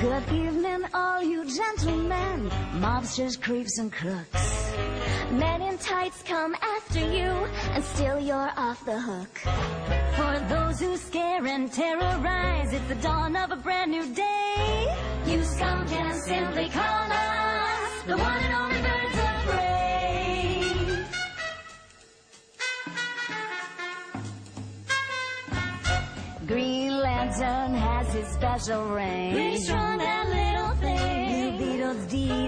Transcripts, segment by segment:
Good evening, all you gentlemen, mobsters, creeps, and crooks. Men in tights come after you and still you're off the hook. For those who scare and terrorize, it's the dawn of a brand new day. You scum can simply call us the one and only birds of prey. Green Lantern has his special ring.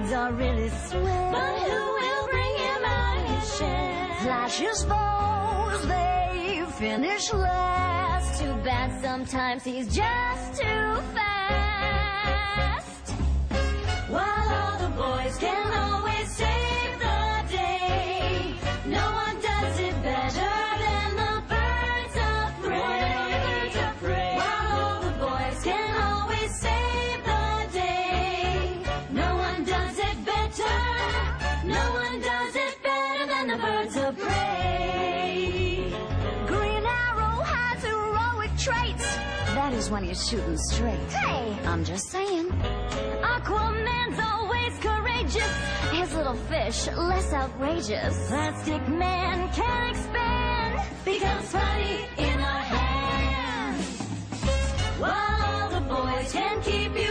Deeds are really swell. But who will bring him out of his shell? Flash's foes, they finish last. Too bad sometimes he's just too fast. When he's shooting straight. Hey! I'm just saying. Aquaman's always courageous. His little fish less outrageous. Plastic Man can expand. Becomes funny in our hands. While all the boys can keep you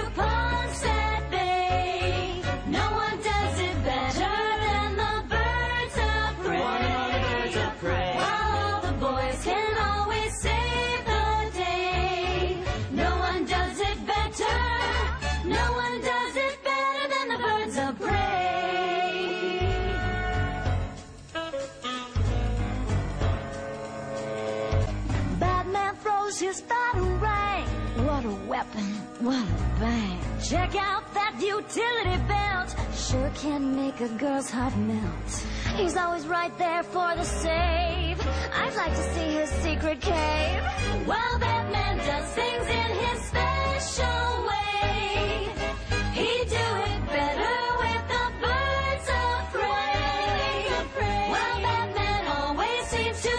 Throws his batarang. What a weapon. What a bang. Check out that utility belt. Sure can make a girl's heart melt. He's always right there for the save. I'd like to see his secret cave. While Batman does things in his special way, he'd do it better with the birds of prey. While Batman always seems to